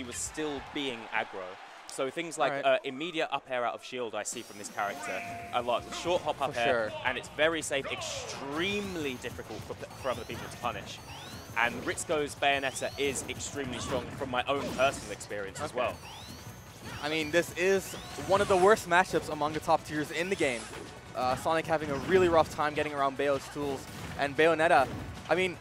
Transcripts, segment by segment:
he was still being aggro. So things like Alright. uh, immediate up air out of shield I see from this character a lot. Short hop up For air, sure. and it's very safe, extremely difficult for, for other people to punish. And Riksto's Bayonetta is extremely strong from my own personal experience as well. I mean, this is one of the worst matchups among the top tiers in the game. Uh, Sonic having a really rough time getting around Bayo's tools. And Bayonetta, I mean,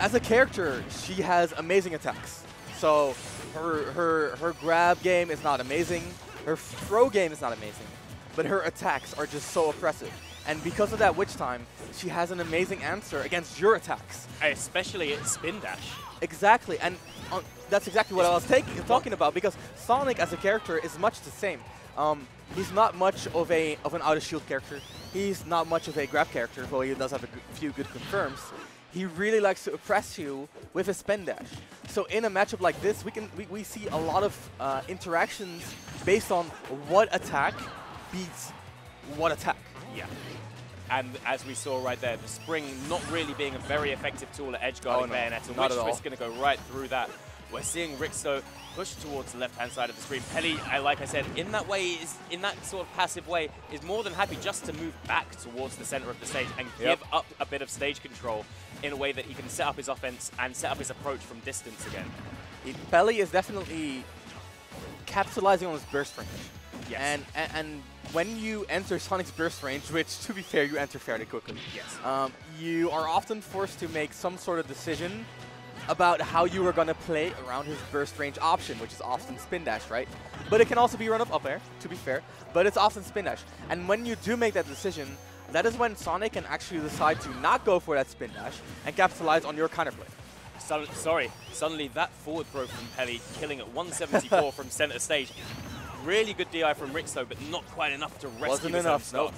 as a character, she has amazing attacks. So her, her, her grab game is not amazing. Her throw game is not amazing. But her attacks are just so oppressive. And because of that witch time, she has an amazing answer against your attacks. Especially at spin dash. Exactly, and uh, that's exactly what I was taking, talking about because Sonic as a character is much the same. Um, he's not much of a of an out of shield character. He's not much of a grab character, though he does have a few good confirms. He really likes to oppress you with his spin dash. So in a matchup like this, we can we, we see a lot of uh, interactions based on what attack beats what attack. Yeah. And as we saw right there, the spring not really being a very effective tool at edge guarding Oh, no. Bayonetta, which all. going to go right through that. We're seeing Riksto push towards the left-hand side of the screen. Peli, I- like I said, in that way, is in that sort of passive way, is more than happy just to move back towards the center of the stage and Yep. give up a bit of stage control in a way that he can set up his offense and set up his approach from distance again. Peli is definitely capitalizing on his burst range. Yes. And, and and when you enter Sonic's burst range, which to be fair, you enter fairly quickly, Yes. um, you are often forced to make some sort of decision about how you are going to play around his burst range option, which is often spin dash, right? But it can also be run up up air, to be fair, but it's often spin dash. And when you do make that decision, that is when Sonic can actually decide to not go for that spin dash and capitalize on your counterplay. So, sorry, suddenly that forward throw from Peli killing at 174 from center stage. Really good DI from Riksto, but not quite enough to rescue Wasn't enough, stock.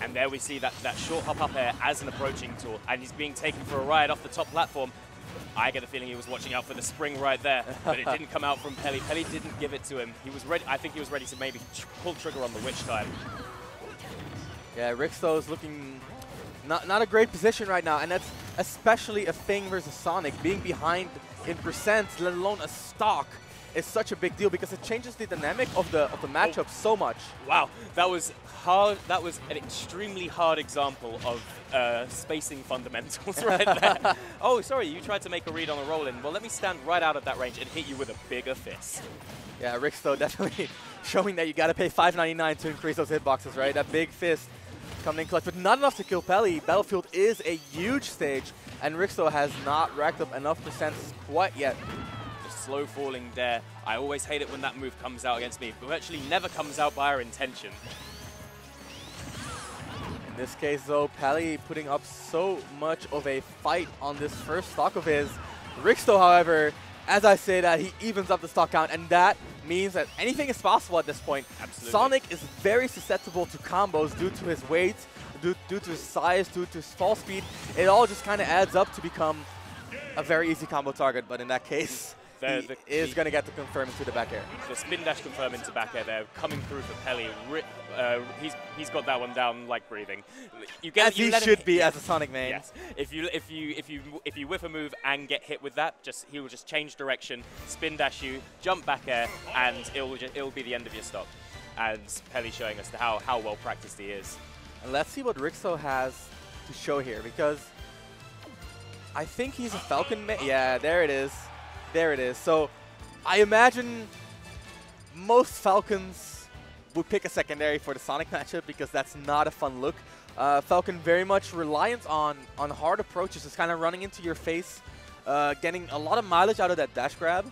And there we see that, that short hop up air as an approaching tool, and he's being taken for a ride off the top platform. I get the feeling he was watching out for the spring right there, but it didn't come out from Peli. Peli didn't give it to him. He was ready. I think he was ready to maybe pull trigger on the witch time. Yeah, Riksto is looking not, not a great position right now, and that's especially a thing versus Sonic. Being behind in percent, let alone a stock, is such a big deal because it changes the dynamic of the of the matchup so much. Wow, that was hard. That was an extremely hard example of uh, spacing fundamentals right there. oh, sorry, you tried to make a read on a roll in. Well, let me stand right out of that range and hit you with a bigger fist. Yeah, Riksto definitely showing that you got to pay 5.99 to increase those hitboxes, right? That big fist coming in clutch, but not enough to kill Peli. Battlefield is a huge stage, and Riksto has not racked up enough percents quite yet. The slow falling dair. I always hate it when that move comes out against me. but actually never comes out by our intention. In this case, though, Peli putting up so much of a fight on this first stock of his. Riksto, however, as I say that, he evens up the stock count, and that means that anything is possible at this point. Absolutely. Sonic is very susceptible to combos due to his weight, due, due to his size, due to his fall speed. It all just kind of adds up to become a very easy combo target, but in that case, The- he the- is going to get to confirm into the back air. The spin dash confirm into back air there, coming through for Peli. Ri- uh, he's he's got that one down like breathing. You get As you he should be as a Sonic main. Yes. If you if you if you if you whiff a move and get hit with that, just he will just change direction, spin dash you, jump back air, and it'll ju- it'll be the end of your stock. And Peli showing us how how well practiced he is. And let's see what Riksto has to show here because I think he's a Falcon ma Yeah, there it is. There it is. So I imagine most Falcons would pick a secondary for the Sonic matchup because that's not a fun look. Uh, Falcon very much reliant on, on hard approaches, just kind of running into your face, uh, getting a lot of mileage out of that dash grab.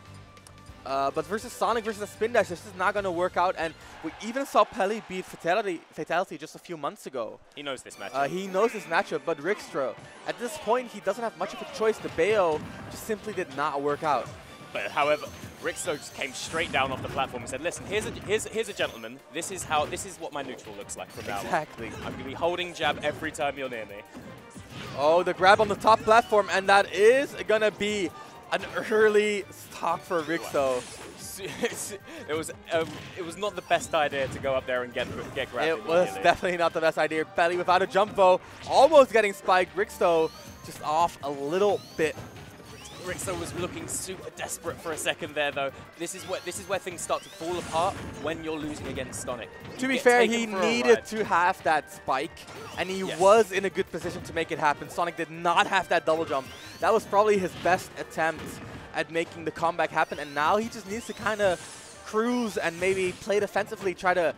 Uh, but versus Sonic versus a spin dash, this is not going to work out. And we even saw Peli beat Fatality, Fatality just a few months ago. He knows this match. Uh, he knows this matchup, but Riksto, at this point, he doesn't have much of a choice. The Bayo just simply did not work out. But however, just came straight down off the platform and said, "Listen, here's a here's here's a gentleman. This is how this is what my neutral looks like from now. Exactly. I'm gonna be holding jab every time you're near me." Oh, the grab on the top platform, and that is going to be an early stock for Riksto. it was um, it was not the best idea to go up there and get get grabbed. It was definitely not the best idea. Peli without a jump though, almost getting spiked. Riksto just off a little bit. Riksto was looking super desperate for a second there, though. This is where this is where things start to fall apart when you're losing against Sonic. To be fair, he needed to have that spike, and he Yes. was in a good position to make it happen. Sonic did not have that double jump. That was probably his best attempt at making the comeback happen, and now he just needs to kind of cruise and maybe play defensively, try to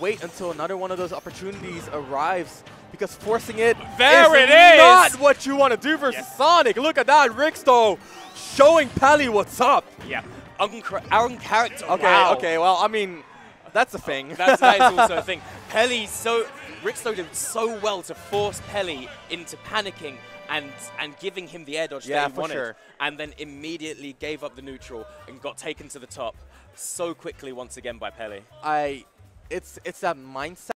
wait until another one of those opportunities arrives, because forcing it There is it is! not what you want to do versus Yes. Sonic. Look at that, Riksto showing Peli what's up. Yeah, Unchar- uncharacter. Okay, wow. okay, well, I mean, that's a thing. That's, that is also a thing. Peli so Riksto did so well to force Peli into panicking and and giving him the air dodge Yeah, that he wanted, sure. and then immediately gave up the neutral and got taken to the top so quickly once again by Peli. I, it's it's that mindset.